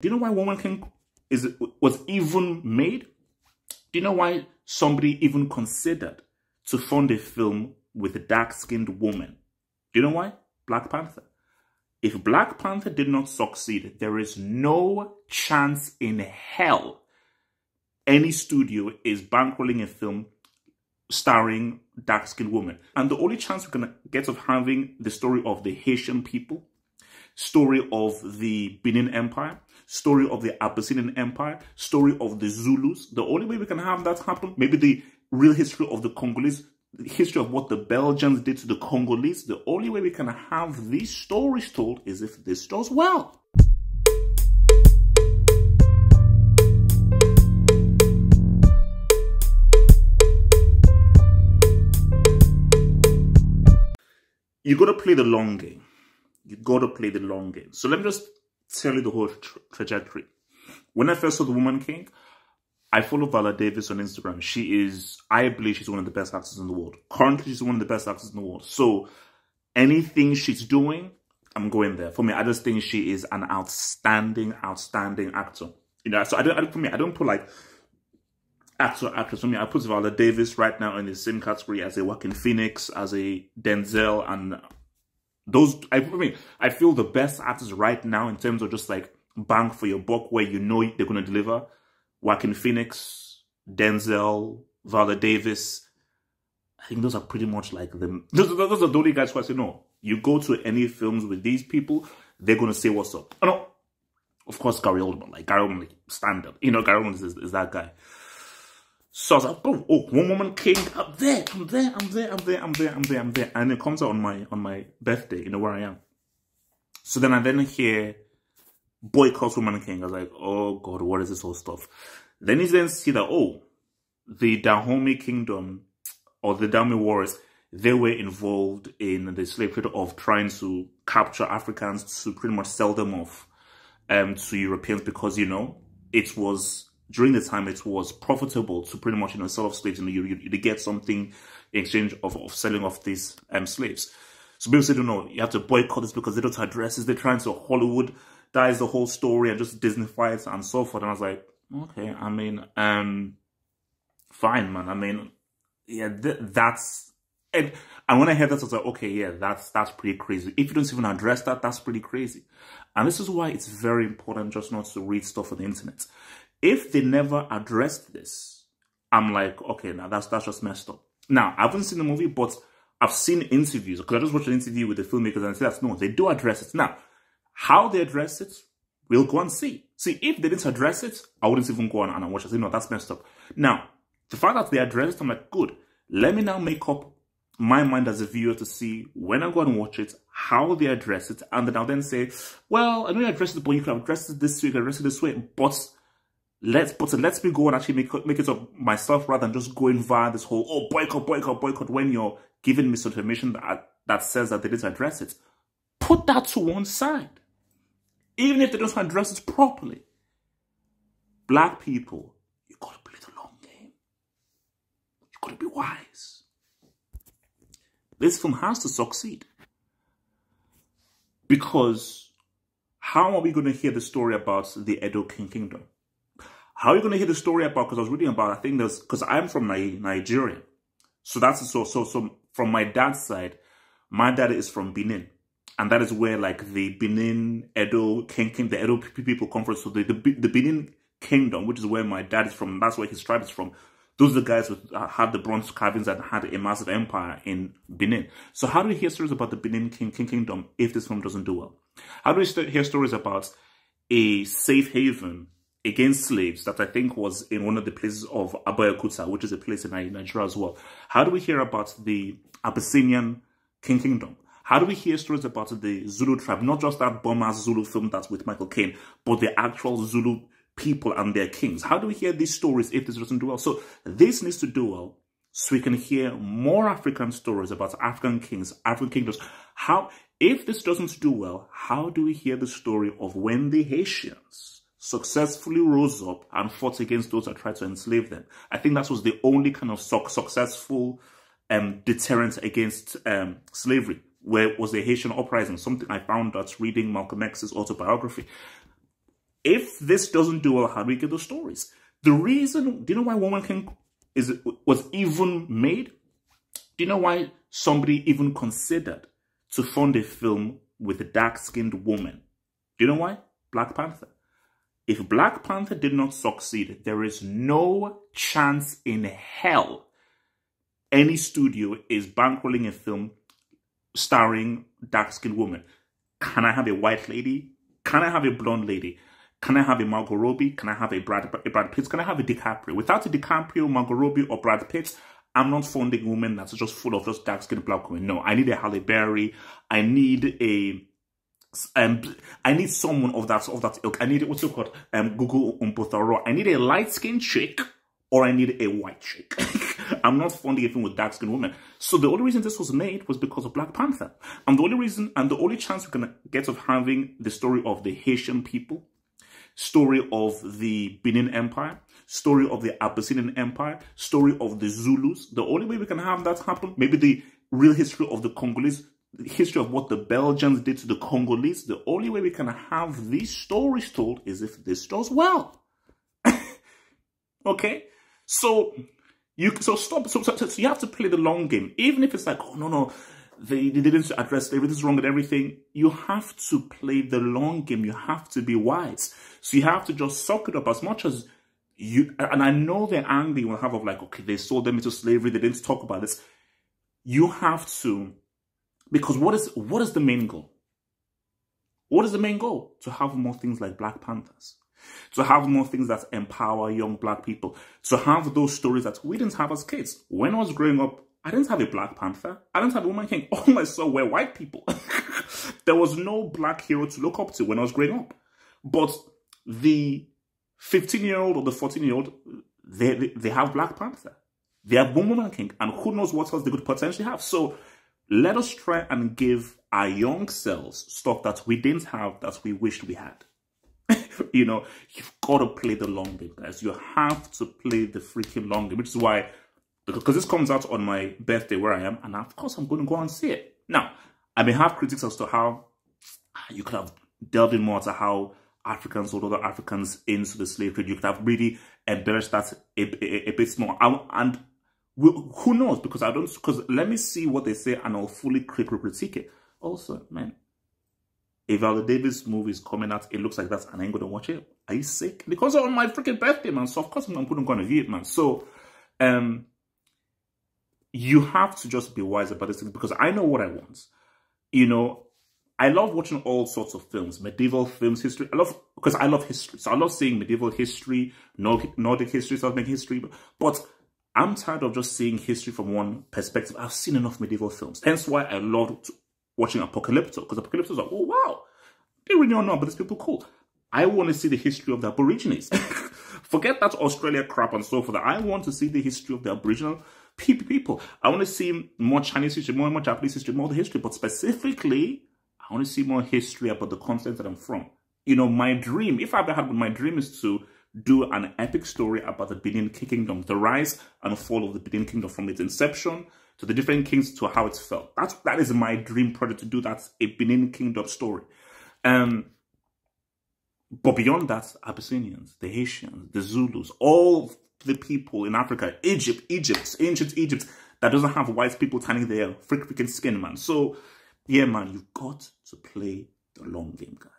Do you know why Woman King is was even made? Do you know why somebody even considered to fund a film with a dark-skinned woman? Do you know why? Black Panther. If Black Panther did not succeed, there is no chance in hell any studio is bankrolling a film starring dark-skinned women. And the only chance we're going to get of having the story of the Haitian people, story of the Benin Empire, story of the Abyssinian Empire, story of the Zulus, the only way we can have that happen, maybe the real history of the Congolese, the history of what the Belgians did to the Congolese, the only way we can have these stories told is if this does well. you got to play the long game. You got to play the long game. So let me just tell you the whole tra trajectory. When I first saw The Woman King, I follow Viola Davis on Instagram. She is, I believe she's one of the best actors in the world. Currently, she's one of the best actors in the world. So anything she's doing, I'm going there. For me, I just think she is an outstanding, outstanding actor. You know, so I don't, I don't for me, I don't put like actor, actress. For me, I put Viola Davis right now in the same category as a Joaquin Phoenix, as a Denzel, and those. I, mean, I feel the best actors right now in terms of just like bang for your buck, where you know they're going to deliver. Joaquin Phoenix, Denzel, Viola Davis. I think those are pretty much like them. Those, those are the only guys who I say no. You go to any films with these people, they're going to say what's up. Oh, no, of course, Gary Oldman, like Gary Oldman, like, stand up. You know, Gary Oldman is, is that guy. So I was like, oh, one woman king up there, I'm there, I'm there, I'm there, I'm there, I'm there, I'm there. And it comes out on my on my birthday, you know where I am. So then I then hear boycott woman king. I was like, oh god, what is this whole stuff? Then you then see that, oh, the Dahomey kingdom or the Dahomey wars, they were involved in the slave trade of trying to capture Africans to pretty much sell them off um, to Europeans because, you know, it was during the time it was profitable to pretty much you know sell off slaves and you, you, you get something in exchange of, of selling off these um, slaves. So people say, no, no, you have to boycott this because they don't address this. They're trying to Hollywood dies the whole story and just Disneyfy it and so forth. And I was like, okay, I mean, um, fine, man. I mean, yeah, th that's and and when I heard that, I was like, okay, yeah, that's that's pretty crazy. If you don't even address that, that's pretty crazy. And this is why it's very important just not to read stuff on the internet. If they never addressed this, I'm like, okay, now that's that's just messed up. Now, I haven't seen the movie, but I've seen interviews because I just watched an interview with the filmmakers and I said, no, they do address it. Now, how they address it, we'll go and see. See, if they didn't address it, I wouldn't even go on and watch it. say, no, that's messed up. Now, the fact that they addressed it, I'm like, good. Let me now make up my mind as a viewer to see when I go and watch it, how they address it, and then I'll then say, well, I know you addressed it, but you could have addressed it this way, you could address it this way, but let's but let's me go and actually make make it up myself rather than just going via this whole oh boycott boycott boycott when you're giving misinformation that that says that they didn't address it. Put that to one side. Even if they don't address it properly. Black people you gotta play the long game. You gotta be wise. This film has to succeed. Because how are we going to hear the story about the Edo King Kingdom? How are you going to hear the story about? Because I was reading about, I think there's, because I'm from Nigeria. So that's, so, so, so from my dad's side, my dad is from Benin. And that is where like the Benin, Edo, King, the Edo people come from. So the, the, the Benin kingdom, which is where my dad is from, that's where his tribe is from. Those are the guys who uh, had the bronze carvings and had a massive empire in Benin. So how do we hear stories about the Benin King, King Kingdom if this film doesn't do well? How do we hear stories about a safe haven against slaves that I think was in one of the places of Abeokuta, which is a place in Nigeria as well. How do we hear about the Abyssinian King Kingdom? How do we hear stories about the Zulu tribe? Not just that bomb Zulu film that's with Michael Caine, but the actual Zulu people and their kings. How do we hear these stories if this doesn't do well? So this needs to do well so we can hear more African stories about African kings, African kingdoms. How, if this doesn't do well, how do we hear the story of when the Haitians successfully rose up and fought against those that tried to enslave them. I think that was the only kind of su successful um, deterrent against um, slavery, where was the Haitian uprising, something I found out reading Malcolm X's autobiography. If this doesn't do well, how do we get those stories? The reason, do you know why Woman King is was even made? Do you know why somebody even considered to fund a film with a dark-skinned woman? Do you know why? Black Panther. If Black Panther did not succeed, there is no chance in hell any studio is bankrolling a film starring dark-skinned woman. Can I have a white lady? Can I have a blonde lady? Can I have a Margot Robbie? Can I have a Brad, a Brad Pitt? Can I have a DiCaprio? Without a DiCaprio, Margot Robbie, or Brad Pitt, I'm not funding women that's just full of just dark-skinned black women. No, I need a Halle Berry. I need a um, I need someone of that of that ilk. I need what's it called? Um, Gugu Mbatha-Raw. I need a light skinned chick, or I need a white chick. I'm not funding a film with dark skinned women. So the only reason this was made was because of Black Panther, and the only reason and the only chance we can get of having the story of the Haitian people story of the Benin Empire, story of the Abyssinian Empire, story of the Zulus. The only way we can have that happen, maybe the real history of the Congolese, history of what the Belgians did to the Congolese, the only way we can have these stories told is if this does well. okay? So you so stop so, so, so you have to play the long game. Even if it's like, oh no, no, they, they didn't address everything's wrong and everything. You have to play the long game. You have to be wise. So you have to just suck it up as much as you, and I know they're angry when have of like, okay, they sold them into slavery. They didn't talk about this. You have to, because what is, what is the main goal? What is the main goal? To have more things like Black Panthers. To have more things that empower young black people. To have those stories that we didn't have as kids. When I was growing up, I didn't have a Black Panther. I didn't have a Woman King. All I saw were white people. there was no black hero to look up to when I was growing up. But the 15 year old or the 14 year old, they, they, they, have Black Panther. They have Woman King. And who knows what else they could potentially have. So let us try and give our young selves stuff that we didn't have that we wished we had. you know, you've got to play the long game, guys. You have to play the freaking long game, which is why because this comes out on my birthday where I am, and of course I'm going to go and see it. Now, I may have critics as to how you could have delved in more to how Africans or other Africans into the slave trade. You could have really embellished that a, a, a bit more. And who knows? Because I don't, because let me see what they say and I'll fully critique it. Also, man, if Viola Davis movie is coming out, it looks like that and I ain't going to watch it. Are you sick? Because on my freaking birthday, man. So of course I'm going to go and view it, man. So, um, you have to just be wise about this because I know what I want. You know, I love watching all sorts of films, medieval films, history. I love, because I love history. So I love seeing medieval history, Nordic, Nordic history, South American history. But I'm tired of just seeing history from one perspective. I've seen enough medieval films. Hence why I loved watching Apocalypto. Because Apocalypto is like, oh, wow. They really don't know, but these people cool. I want to see the history of the Aborigines. Forget that Australia crap and so forth. I want to see the history of the Aboriginal people. I want to see more Chinese history, more, more Japanese history, more the history, but specifically, I want to see more history about the continent that I'm from. You know, my dream, if I ever had my dream is to do an epic story about the Benin Kingdom, the rise and fall of the Benin Kingdom from its inception to the different kings to how it's felt. That's, that is my dream project to do That's a Benin Kingdom story. Um, but beyond that, Abyssinians, the Haitians, the Zulus, all the people in Africa, Egypt, Egypt, ancient Egypt, that doesn't have white people tanning their freaking skin, man. So, yeah, man, you've got to play the long game, guys.